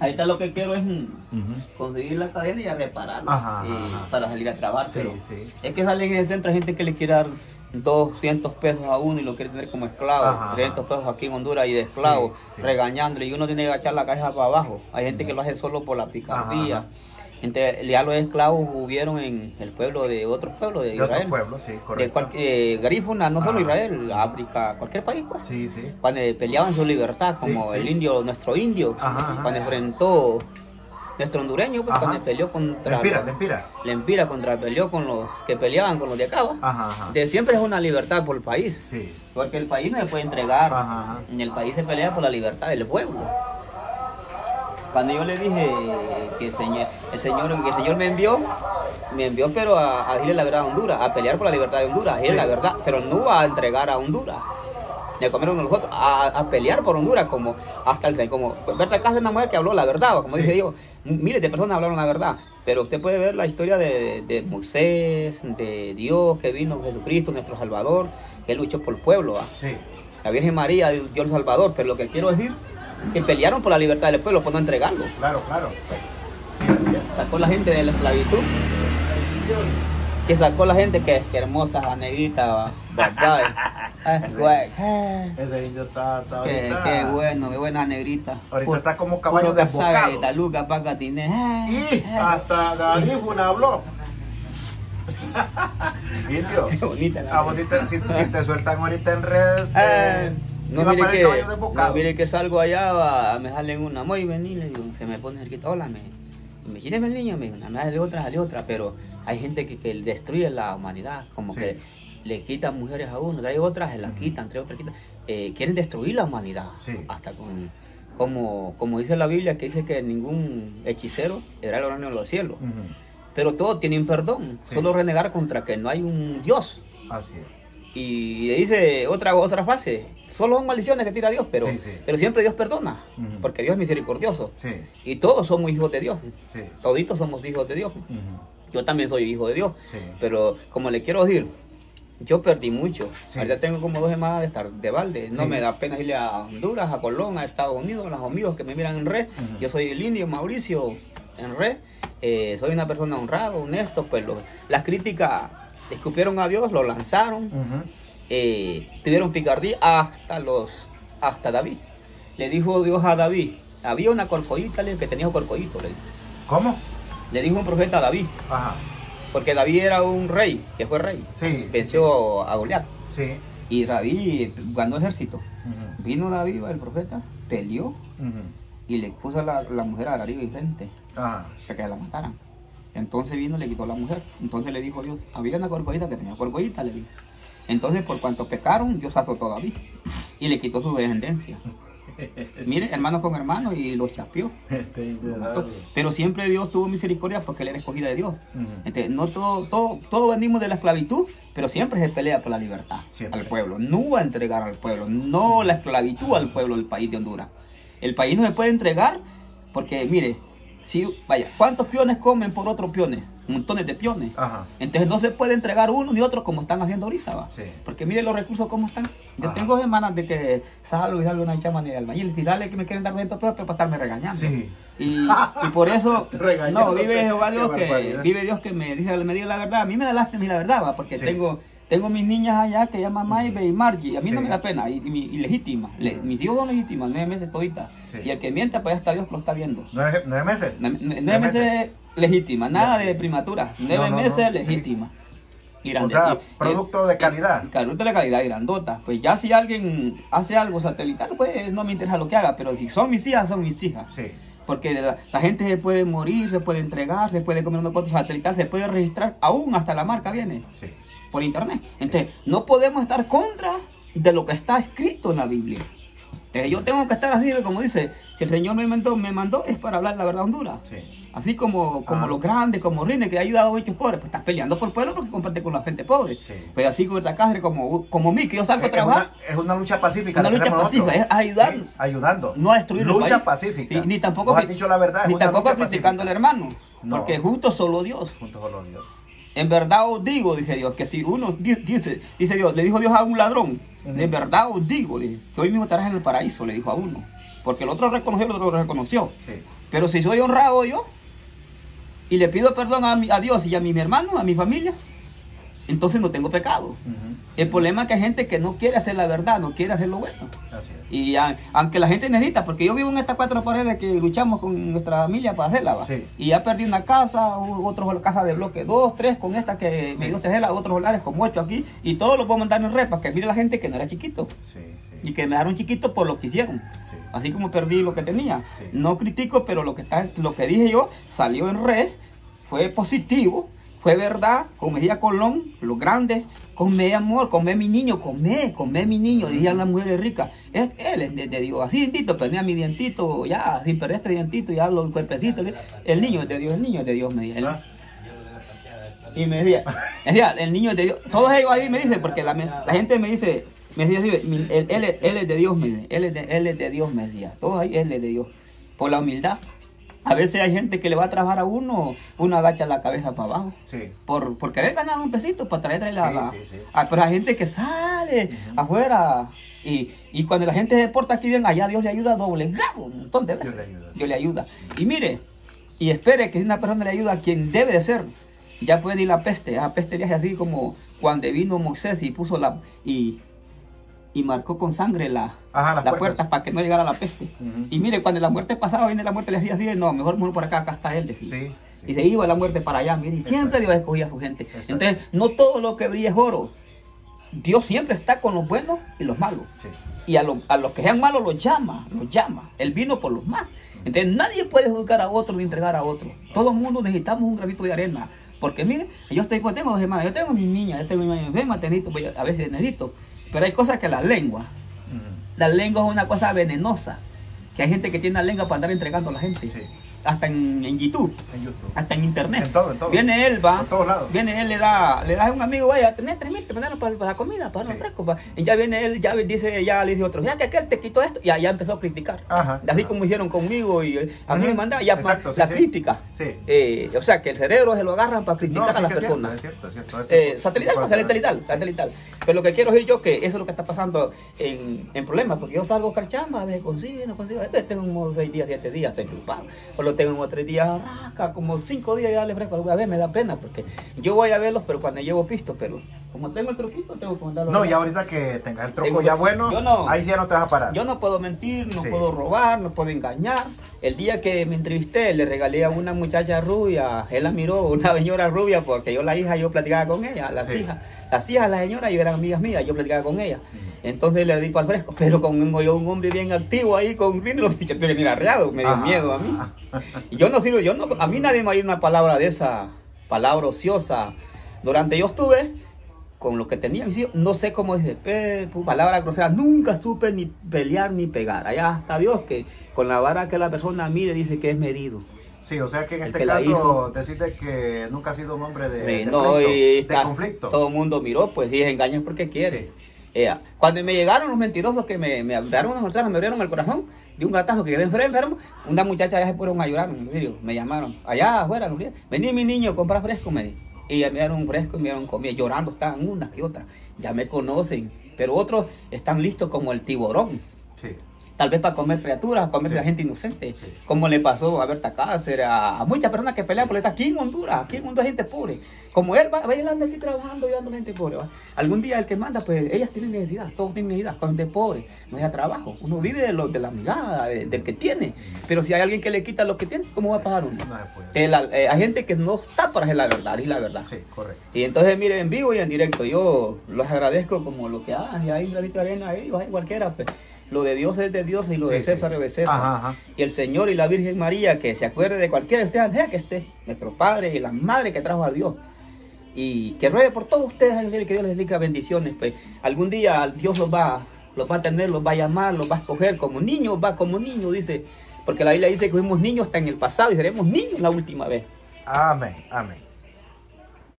Ahorita lo que quiero es mm, conseguir la cadena y a repararla Ajá, ajá. para salir a trabajar. Sí, pero sí. Es que salen en el centro gente que le quiere dar 200 pesos a uno y lo quiere tener como esclavo. Ajá, 300 pesos aquí en Honduras y de esclavo, sí. regañándole. Y uno tiene que agachar la caja para abajo. Hay gente que lo hace solo por la picardía. Gente, ya los esclavos hubieron en el pueblo de otros pueblos de, De otro Israel. pueblo, sí, de correcto. cual- eh, Garífuna, no solo. Israel, África, cualquier país, pues. Sí, sí. Cuando peleaban su libertad, como Sí, sí. el indio, nuestro indio, Ajá, ajá. cuando enfrentó nuestro hondureño, pues, Ajá. cuando peleó contra Lempira, lempira. Lempira, contra peleó con los que peleaban con los de acá, ajá. De siempre es una libertad por el país, Sí. porque el país no se puede entregar, ajá. en el país se pelea por la libertad del pueblo. Cuando yo le dije que el señor, el señor, que el señor me envió, me envió pero a, a decirle la verdad a Honduras, a pelear por la libertad de Honduras, a Sí. la verdad, pero no a entregar a Honduras. De comer uno a los otros, a, a pelear por Honduras, como hasta el como Berta Cáceres es una mujer que habló la verdad, como Sí. dije yo, miles de personas hablaron la verdad, pero usted puede ver la historia de, de Moisés, de Dios que vino, Jesucristo, nuestro Salvador, que luchó por el pueblo, ¿va? Sí. la Virgen María dio dio el Salvador, pero lo que quiero decir que pelearon por la libertad del pueblo por no entregarlo. Claro, claro. Sacó la gente de la esclavitud. Que sacó la gente que, que hermosa, la negrita, Ese indio está, está Qué, qué bueno, qué buena negrita. Ahorita está como caballo taluca, pacatine. Ay, Y hasta Garífuna habló. Indio. Qué bonita la A vos si te, si, si te sueltan ahorita en redes, te, Ah, no mire, que, no mire que salgo allá, va, me salen una, muy vení, le digo, se me pone cerquita, hola, me, me quiere el niño, me dijo, me sale otra, sale otra, pero hay gente que, que destruye la humanidad, como Sí. que le quitan mujeres a uno, trae otras, se las quitan, trae otras, quitan, Eh, quieren destruir la humanidad, Sí. hasta con, como, como dice la Biblia, que dice que ningún hechicero era el reino de los cielos, Ujú. pero todos tienen perdón, Sí. solo renegar contra que no hay un Dios. Así es. Y dice otra, otra frase, solo son maldiciones que tira Dios, pero, Sí, sí. pero siempre Dios perdona, porque Dios es misericordioso. Sí, Y todos somos hijos de Dios, toditos somos hijos de Dios. Yo también soy hijo de Dios, pero como le quiero decir, yo perdí mucho. Ahorita tengo como dos semanas de estar de balde. No me da pena irle a Honduras, a Colón, a Estados Unidos, a los amigos que me miran en red. Yo soy el indio Mauricio en red. Eh, soy una persona honrada, honesto, pues lo- las críticas escupieron a Dios, lo lanzaron. Eh, tuvieron picardía hasta los hasta David. Le dijo Dios a David, había una corcoíta que tenía un corcoíto, le, dijo. ¿Cómo? le dijo un profeta a David, Ajá. porque David era un rey, que fue rey, Sí. sí, venció a Goliat Sí. y David ganó ejército. Vino David, el profeta, peleó y le puso a la, la mujer a arriba enfrente Ajá. para que la mataran. Entonces vino y le quitó a la mujer. Entonces le dijo Dios, había una corcoíta que tenía corcoíta, le dijo. Entonces por cuanto pecaron, Dios azotó a David y le quitó su descendencia. Mire, hermano con hermano y. Este indio lo mató. Pero siempre Dios tuvo misericordia porque él era escogida de Dios. Entonces, no todo, todo, todo venimos de la esclavitud, pero siempre se pelea por la libertad Siempre. al pueblo. No a entregar al pueblo, no la esclavitud al pueblo del país de Honduras. El país no se puede entregar porque, mire, si, vaya, ¿cuántos peones comen por otros peones? Montones de peones. Ajá. Entonces no se puede entregar uno ni otro como están haciendo ahorita, ¿va? Sí. Porque mire los recursos cómo están. Yo Ajá. tengo semanas de que salgo y salgo una chama de albañil y dale que me quieren dar 200 pesos pero para estarme regañando. Sí. Y, y por eso, no, vive Jehová Dios que, vive Dios que me dice, me diga la verdad. A mí me da lástima y la verdad, ¿va? porque Sí. tengo, tengo mis niñas allá que llaman Maibe y Margie. A mí no Sí. me da pena, y, y, y legítimas. Le- mis hijos son legítimas, nueve meses toditas. Sí. Y el que mienta, pues ya está Dios que lo está viendo. ¿Nueve, nueve meses? Nueve, nueve meses legítima, nada de primatura. Nueve No, no, meses no. legítima. Y O sea, y- producto de calidad. Producto de calidad grandota. Pues ya si alguien hace algo satelital, pues no me interesa lo que haga. Pero si son mis hijas, son mis hijas. Sí. Porque la, la gente se puede morir, se puede entregar, se puede comer una foto satelital, se puede registrar, aún hasta la marca viene Sí. Por internet. Entonces, no podemos estar contra de lo que está escrito en la Biblia. Entonces, yo tengo que estar así, como dice, si el Señor me mandó, me mandó es para hablar la verdad a Honduras. Sí. Así como, como Ah. los grandes, como Rine, que ha ayudado a muchos pobres, pues estás peleando por pueblo porque comparte con la gente pobre. Sí. Pues así como esta Cáceres, como, como mí, que yo salgo a Es trabajar, una, es una lucha pacífica. Una lucha pacífica, es ayudar. Sí, ayudando. no a destruir Lucha pacífica. Y- ni tampoco, Vos has dicho la verdad. es Ni tampoco criticando al pacífica. hermano. No. Porque justo solo Dios. Junto solo Dios. En verdad os digo, dice Dios, que si uno di- dice, dice Dios, le dijo Dios a un ladrón, de verdad os digo, le dijo, que hoy mismo estarás en el paraíso, le dijo a uno. Porque el otro reconoció, el otro reconoció. Sí. Pero si soy honrado yo y le pido perdón a, mi- a Dios y a mi, mi hermano, a mi familia, entonces no tengo pecado. El problema es que hay gente que no quiere hacer la verdad, no quiere hacer lo bueno. Así es. Y a- aunque la gente necesita, porque yo vivo en estas cuatro paredes que luchamos con nuestra familia para hacerla, ¿va? Sí. y ya perdí una casa, otros casa de bloque, dos, tres, con esta que me dio Tejela, otros solares como ocho aquí, y todos los puedo mandar en red para que mire la gente que no era chiquito, Sí, y sí. que me dejaron chiquito por lo que hicieron. Sí. Así como perdí lo que tenía. Sí. No critico, pero lo que, está, lo que dije yo salió en red, fue positivo, fue verdad, como decía Colón, lo grande, come amor, come mi niño, come, come mi niño, decían las mujeres ricas. Es, él es de, de Dios, así dientito, tenía mi dientito, ya, sin perder este dientito, ya lo, el cuerpecito, el niño es de Dios, el niño es de Dios, me decía. Ah, Y me decía, me decía, el niño es de Dios. Todos ellos ahí me dicen, porque la, la gente me dice, me decía, así, él, él es- él es de Dios, me dice, él es de, él es de Dios, me decía. Todos ahí, él es de Dios. Por la humildad. A veces hay gente que le va a trabajar a uno, uno agacha la cabeza para abajo. Sí. Por, por querer ganar un pesito para traer, la, Sí, la- sí, sí. Ah, pero hay gente que sale afuera y, y cuando la gente se porta aquí bien, allá Dios le ayuda doblegado un montón de veces. Dios le ayuda. Dios le ayuda. Y mire, y espere que si una persona le ayuda a quien debe de ser, ya puede ir la peste. La peste viaja así como cuando vino Moisés y puso la y, y marcó con sangre la, Ajá, las puertas. para que no llegara la peste. Y mire, cuando la muerte pasaba, viene la muerte, le decía no, mejor muero por acá, acá está él. Sí. Y se iba la muerte para allá, mire, y siempre Exacto. Dios escogía a su gente. Exacto. Entonces, no todo lo que brilla es oro. Dios siempre está con los buenos y los malos. Sí. Y a, lo- a los que sean malos los llama, los llama. Él vino por los más. Entonces nadie puede juzgar a otro ni entregar a otro. Todo el mundo necesitamos un granito de arena. Porque miren, yo estoy, pues, tengo dos hermanas, yo tengo mi niña, yo tengo mi niña, pues, a veces necesito. Pero hay cosas que la lengua, la lengua es una cosa venenosa. Que hay gente que tiene la lengua para andar entregando a la gente. Sí. Hasta en, en YouTube, En YouTube. hasta en internet. En todo, en todo. Viene él, va. Por todos lados. Viene él, le da, le da a un amigo, vaya, tenés tres mil que mandaron para, para la comida, para los frescos. pa". Y ya viene él, ya dice, ya le dice otro, ya que aquel te quitó esto. Y ya, empezó a criticar. Ajá, Así ajá. como hicieron conmigo y eh, a mí me mandaban ya Exacto, la sí. crítica. Sí. Eh, o sea, que el cerebro se lo agarran para criticar No, a las que es cierto, personas. es cierto, es cierto. Eh, satelital, no, satelital, satelital. Pero lo que quiero decir yo que eso es lo que está pasando en, en problemas, porque yo salgo carchamba, a consigo, no consigo, a veces tengo como seis días, siete días, estoy preocupado. Lo tengo como tres días, rasca, como cinco días ya le fresco, a veces me da pena, porque yo voy a verlos, pero cuando llevo pisto, pero como tengo el truquito, tengo que mandarlo. No, y ahorita que tengas el troco Tengo- ya bueno, no. ahí ya no te vas a parar. Yo no puedo mentir, no Sí. puedo robar, no puedo engañar. El día que me entrevisté, le regalé a una muchacha rubia, él la miró, una señora rubia, porque yo la hija, yo platicaba con ella, las Sí. hijas, las hijas la señora, yo eran amigas mías, yo platicaba con ella. Entonces le di para el fresco, pero con un, yo, un hombre bien activo ahí, con yo tuve que mirar arreado, me dio Ajá. miedo a mí. Y yo no sirvo, yo no, a mí nadie me ha una palabra de esa, palabra ociosa. Durante yo estuve con lo que tenía mis hijos, no sé cómo dice, palabra grosera, nunca supe ni pelear ni pegar. Allá está Dios que con la vara que la persona mide dice que es medido. Sí, o sea que en El este que caso hizo. decirte que nunca has sido un hombre de, Me- de no, pleito, y de está- conflicto. Todo el mundo miró, pues dije, engañas porque quiere. Sí. Eh, cuando me llegaron los mentirosos que me, me abrieron ventanas, me abrieron el corazón, de un gatazo que quedé enfermo, una muchacha ya se fueron a llorar, me llamaron, allá afuera, vení mi niño, compra fresco, me dijo. Y ya me dieron fresco y me dieron comida, llorando estaban unas que otras, ya me conocen, pero otros están listos como el tiburón. Sí. Tal vez para comer criaturas, comer Sí. a gente inocente. Sí. Como le pasó a Berta Cáceres, a, a muchas personas que pelean por esta aquí en Honduras. Aquí en Honduras hay gente pobre. Como él va, va anda aquí trabajando y dando gente pobre. ¿va? Algún día el que manda, pues ellas tienen necesidad, todos tienen necesidad. Con gente pobre, no haya trabajo. Uno vive de, lo, de la mirada, de- del que tiene. Pero si hay alguien que le quita lo que tiene, ¿cómo va a pagar uno? No la- eh, hay gente que no está para hacer la verdad, y la verdad. Sí, correcto. Y entonces, miren, en vivo y en directo, yo los agradezco como lo que hagan, y hay un granito arena ahí, cualquiera, pues. Lo de Dios es de Dios y lo de César sí. es de César. Ajá, ajá. Y el Señor y la Virgen María, que se acuerde de cualquiera de ustedes, sea que esté, nuestro Padre y la Madre que trajo a Dios. Y que ruegue por todos ustedes, que Dios les diga bendiciones. Pues algún día Dios los va, los va a tener, los va a llamar, los va a escoger como niños, va como niños, dice. Porque la Biblia dice que fuimos niños hasta en el pasado y seremos niños la última vez. Amén, amén.